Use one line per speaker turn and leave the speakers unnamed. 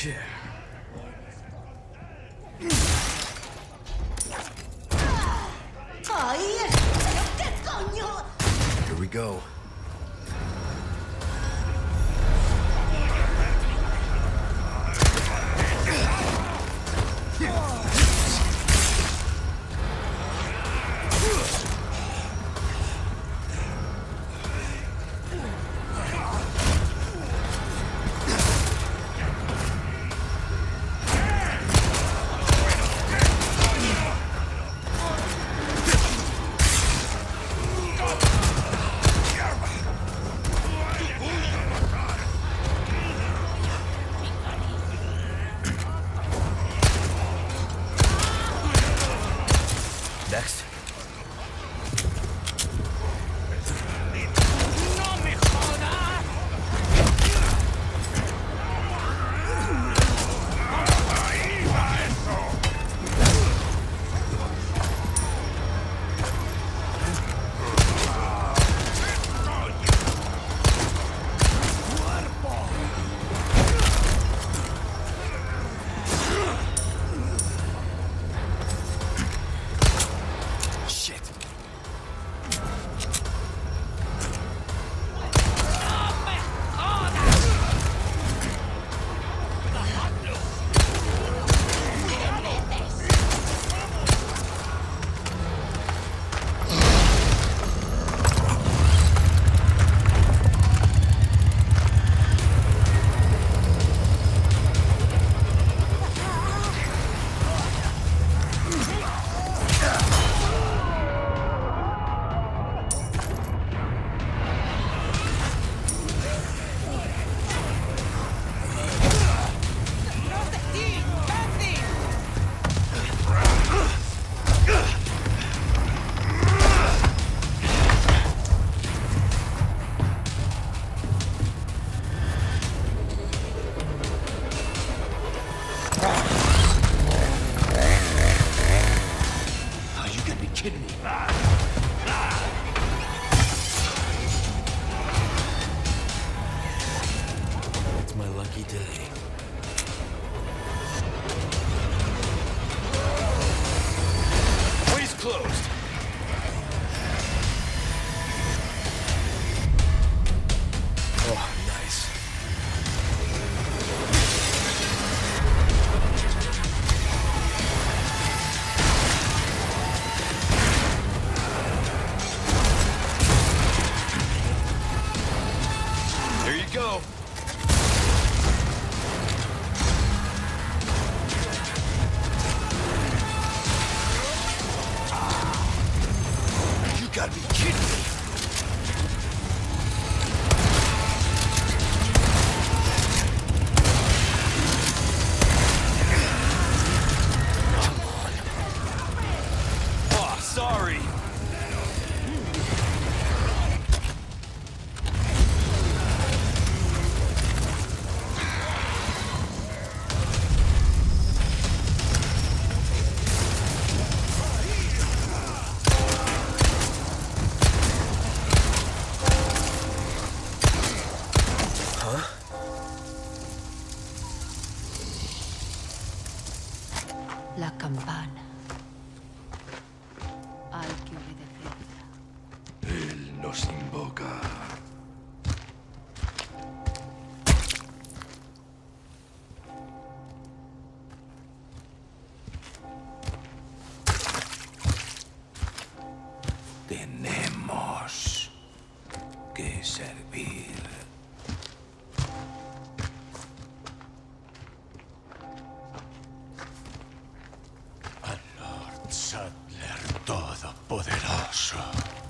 Here we go.
La campana. Hay que obedecerla.
Él nos invoca. Tenemos que servir.
Sadler Todopoderoso.